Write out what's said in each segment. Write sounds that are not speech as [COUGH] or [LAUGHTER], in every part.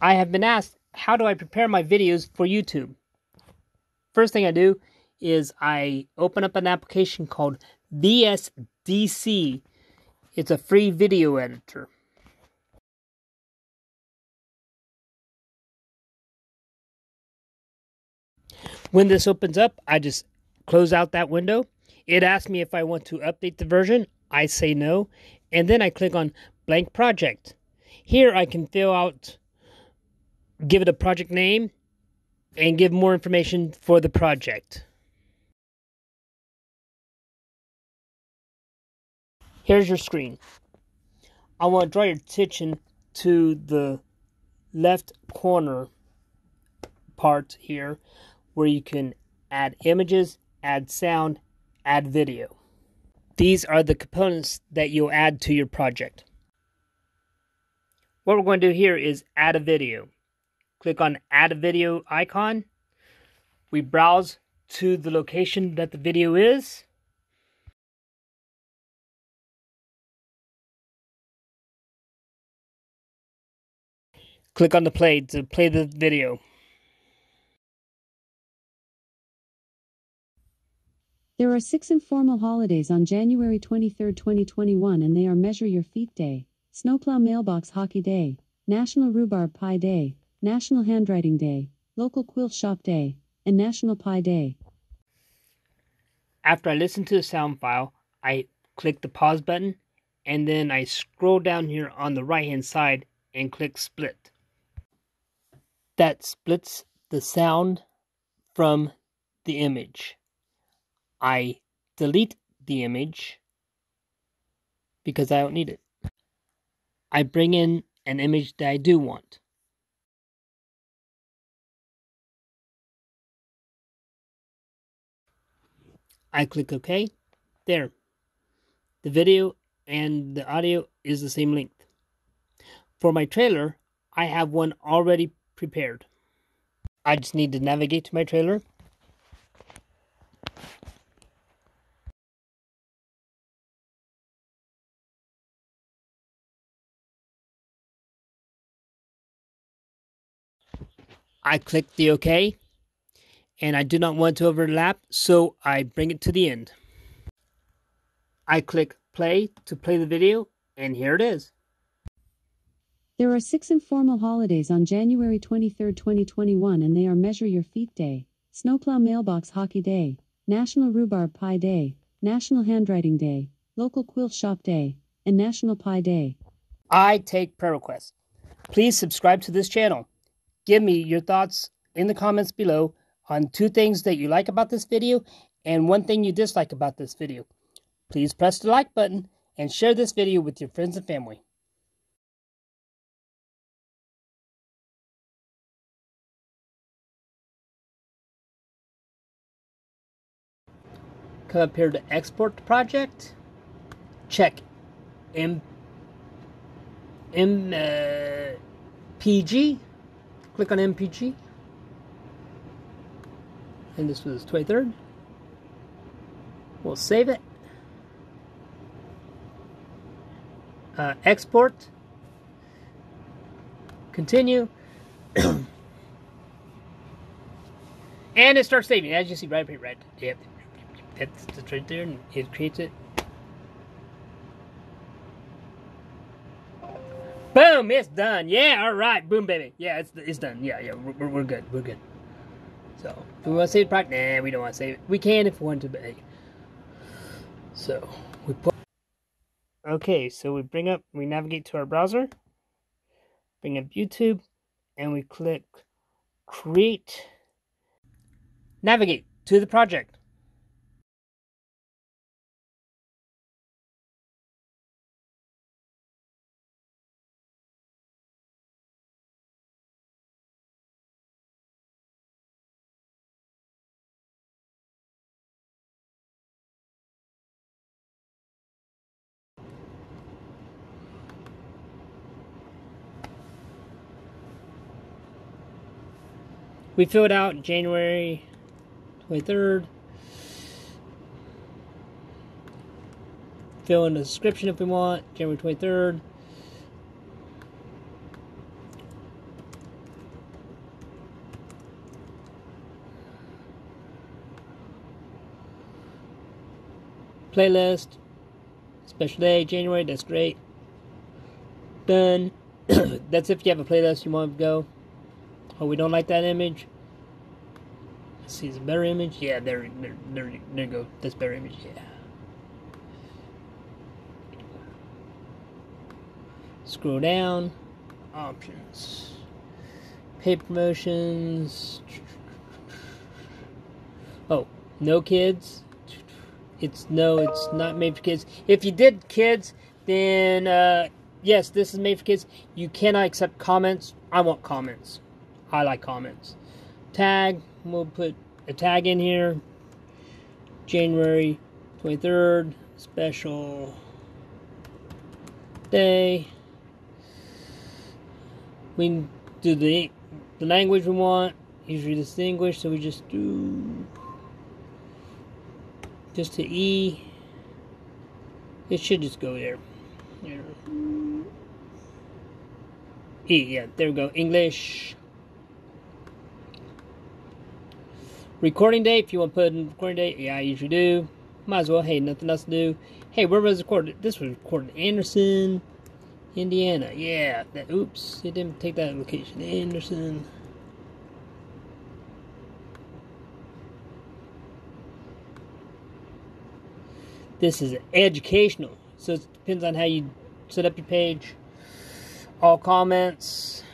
I have been asked, how do I prepare my videos for YouTube? First thing I do is I open up an application called VSDC. It's a free video editor. When this opens up, I just close out that window. It asks me if I want to update the version. I say no. And then I click on blank project. Here I can fill out, give it a project name, and give more information for the project. Here's your screen. I want to draw your attention to the left corner part here where you can add images, add sound, add video. These are the components that you'll add to your project. What we're going to do here is add a video. Click on add a video icon. We browse to the location that the video is. Click on the play to play the video. There are six informal holidays on January 23, 2021, and they are Measure Your Feet Day, Snowplow Mailbox Hockey Day, National Rhubarb Pie Day, National Handwriting Day, Local Quilt Shop Day, and National Pie Day. After I listen to the sound file, I click the pause button and then I scroll down here on the right hand side and click split. That splits the sound from the image. I delete the image because I don't need it. I bring in an image that I do want. I click OK. There. The video and the audio is the same length. For my trailer, I have one already prepared. I just need to navigate to my trailer I click the OK and I do not want to overlap, so I bring it to the end. I click play to play the video, and here it is. There are six informal holidays on January 23, 2021, and they are Measure Your Feet Day, Snowplow Mailbox Hockey Day, National Rhubarb Pie Day, National Handwriting Day, Local Quilt Shop Day, and National Pie Day. I take prayer requests. Please subscribe to this channel. Give me your thoughts in the comments below on two things that you like about this video and one thing you dislike about this video. Please press the like button and share this video with your friends and family. Come up here to export the project. Check M M uh, click on MPG and this was 23rd we'll save it uh, export continue [COUGHS] and it starts saving as you see right here right yep that's right there and it creates it Boom, it's done. Yeah, all right. Boom, baby. Yeah, it's it's done. Yeah, yeah, we're, we're good. We're good. So, do we want to save the project? Nah, we don't want to save it. We can if we want to, but. So, we put. Okay, so we bring up, we navigate to our browser, bring up YouTube, and we click Create. Navigate to the project. we filled out January 23rd. Fill in the description if we want, January 23rd. Playlist, special day, January, that's great. Done. [COUGHS] that's if you have a playlist you want to go. Oh, we don't like that image. Let's see, is a better image? Yeah, there, there, there, there you go. That's better image. Yeah. Scroll down. Options. Pay promotions. Oh, no kids. It's no, it's not made for kids. If you did kids, then uh, yes, this is made for kids. You cannot accept comments. I want comments. Like comments. Tag. We'll put a tag in here. January 23rd, special day. We can do the the language we want. Usually distinguished, so we just do just to E. It should just go there. there. E, yeah, there we go. English. Recording date, if you want to put in recording date, yeah, I usually do. Might as well. Hey, nothing else to do. Hey, where was recorded? This was recorded in Anderson, Indiana. Yeah, that, oops, it didn't take that location. Anderson. This is educational, so it depends on how you set up your page. All comments.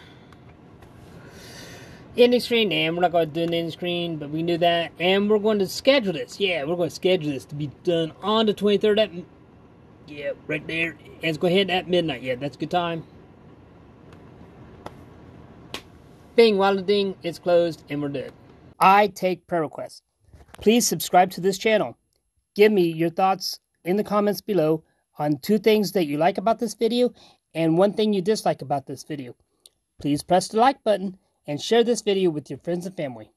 Ending screen, and we're not going to do an ending screen, but we can do that. And we're going to schedule this. Yeah, we're going to schedule this to be done on the 23rd at, yeah, right there. And it's going to hit at midnight. Yeah, that's a good time. Bing, while ding, it's closed, and we're dead. I take prayer requests. Please subscribe to this channel. Give me your thoughts in the comments below on two things that you like about this video and one thing you dislike about this video. Please press the like button and share this video with your friends and family.